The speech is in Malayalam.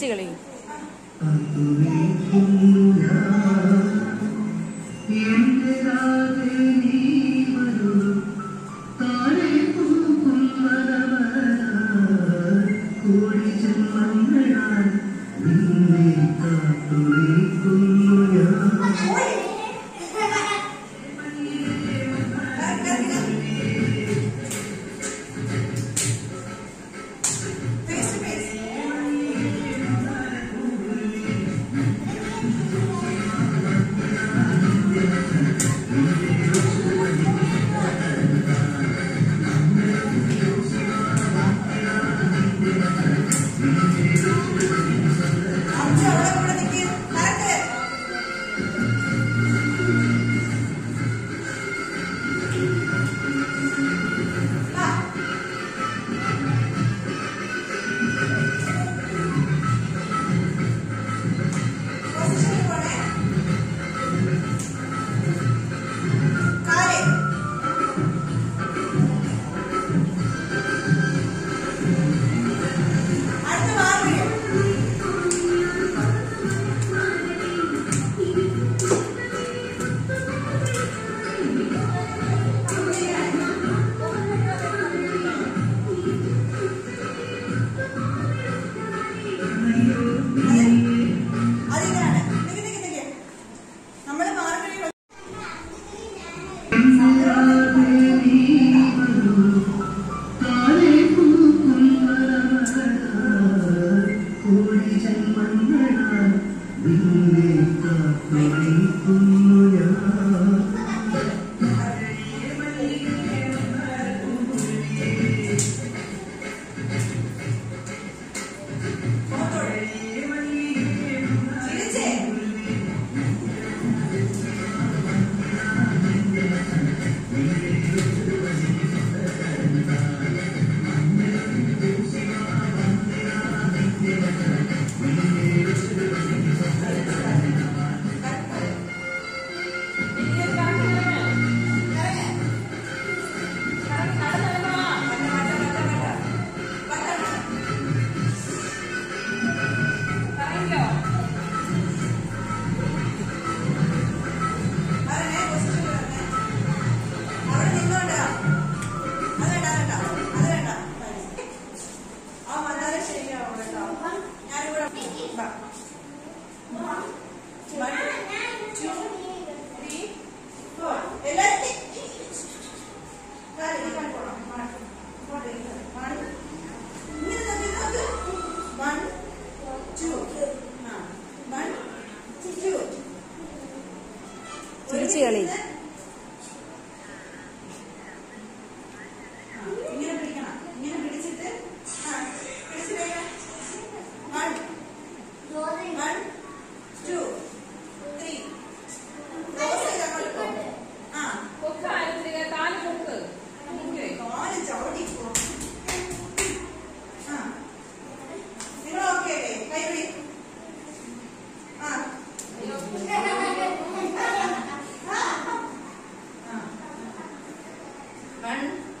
ചിരിച്ചു കളയും Thank ജന്മങ്ങളാൽ നിന്നെ കാത്തുടേ Sincerely 嗯。